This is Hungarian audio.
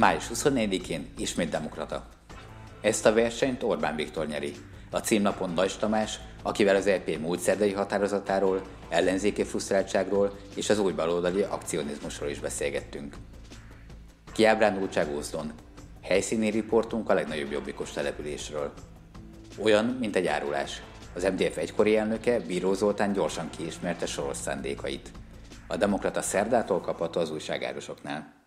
Május 24-én ismét demokrata. Ezt a versenyt Orbán Viktor nyeri. A címlapon Nagy Tamás, akivel az EP múlt szerdai határozatáról, ellenzéki frusztráltságról és az új baloldali akcionizmusról is beszélgettünk. Kiábrándultság Ózdon. Helyszíni riportunk a legnagyobb jobbikos településről. Olyan, mint egy árulás. Az MDF egykori elnöke, Bíró Zoltán gyorsan kiismerte soros szándékait. A demokrata szerdától kapható az újságárosoknál.